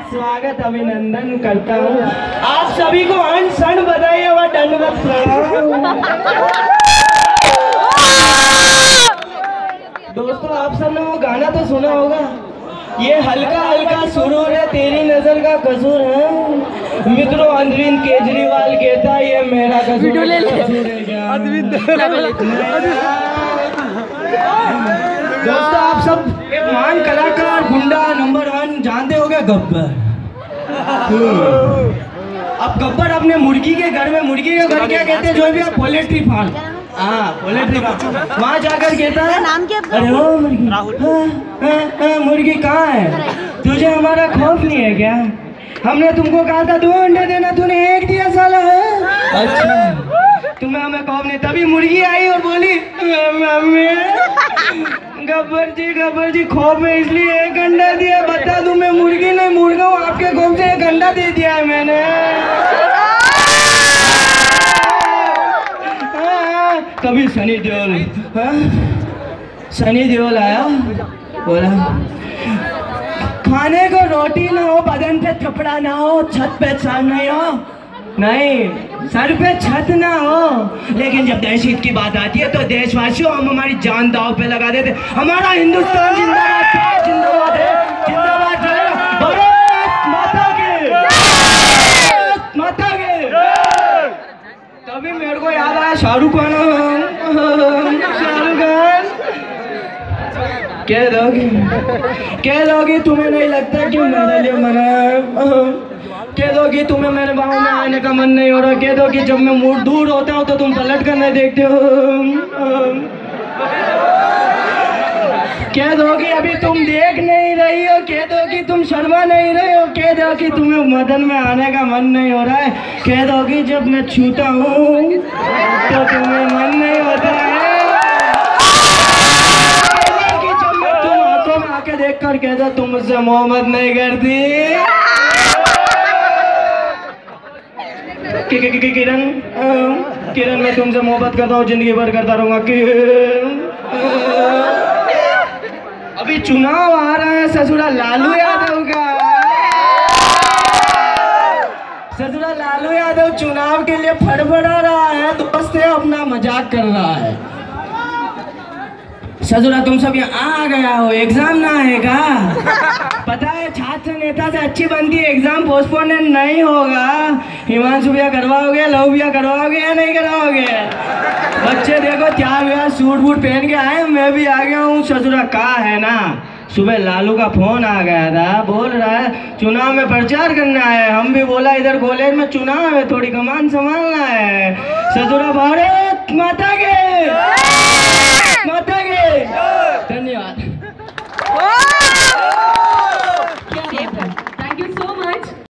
स्वागत अभिनंदन करता हूँ। आप सभी को अन सन बधाई और दंडवत प्रणाम दोस्तों आप सबने वो गाना तो सुना होगा। ये हल्का हल्का सुरूर है तेरी नज़र का कसूर है। मित्रों अरविंद केजरीवाल कहता है ये मेरा कसूर है कसूर है दोस्तों आप सब एक महान कलाकार गुंडा नंबर वन। क्या गब्बर? अब गब्बर अपने मुर्गी के घर में मुर्गी के घर क्या कहते हैं? जो भी आप पोलेट्री फार्म हाँ पोलेट्री फार्म वहाँ जाकर कहता है नाम क्या अरे ओ मुर्गी। हाँ, हाँ, हाँ, मुर्गी कहाँ है? तुझे हमारा खौफ नहीं है क्या? हमने तुमको कहा था दो अंडे देना तूने एक दिया साला है। अच्छा। तुम्हें हमें खौफ नहीं तभी मुर्गी आई और बोली मम्मी गब्बर जी गब्बर जी खौफ है इसलिए एक अंडा दिया बता दूँ मैं मुर्गी नहीं, मुर्गा हूँ, आपके खौफ से एक अंडा दे दिया है मैंने। कभी सनी देओल हाँ? सनी देओल आया? बोला, खाने को रोटी ना हो, बदन पे कपड़ा ना हो, छत पे छत नहीं हो। नहीं, सर पे छत ना हो। लेकिन जब देश हित की बात आती है तो देशवासियों, हम हमारी जान दाव पे लगा देते। हमारा हिंदुस्तान जिंदाबाद जिंदाबाद है। जिंदाबाद भारत माता की। माता की। तभी मेरे को याद आया शाहरुख खान। शाहरुख खान। कह दोगी? कह दोगी, तुम्हें नहीं लगता कि मेरे लिए मना कह दोगी तुम्हें मेरे गाँव में आने का मन नहीं हो रहा। कह दो कि जब मैं मूड दूर होता हूँ तो तुम पलट कर नहीं देखते हो। कह दो कि अभी तुम देख नहीं रही हो। कह दो कि तुम शर्मा नहीं रही हो। कह दो कि तुम्हें मदन में आने का मन नहीं हो रहा है। कह दो कि जब मैं छूता हूँ तो तुम्हें मन नहीं होता है। दो कि देख कर कह दो तुम मुझसे मोहब्बत नहीं करती। किरण? किरण, मैं तुमसे मोहब्बत करता हूँ, ज़िंदगी भर करता रहूँगा। किरण? अभी चुनाव आ रहा है, ससुरा लालू यादव का। ससुरा लालू यादव चुनाव के लिए फड़फड़ा रहा है से अपना मज़ाक कर रहा है। ससुरा तुम सब यहाँ आ गया हो एग्ज़ाम ना आएगा पता है छात्र नेता से अच्छी बनती है एग्ज़ाम पोस्टपोन नहीं होगा। हिमांशु भैया करवाओगे लव भैया करवाओगे या नहीं करवाओगे? बच्चे देखो तैयार व्यार सूट बूट पहन के आए मैं भी आ गया हूँ। ससुरा कहा है ना? सुबह लालू का फ़ोन आ गया था बोल रहा है चुनाव में प्रचार करना है। हम भी बोला इधर कॉलेज में चुनाव है थोड़ी कमान संभालना है। ससुरा भारत माता के ಮಾತಾಗೆ